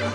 よし!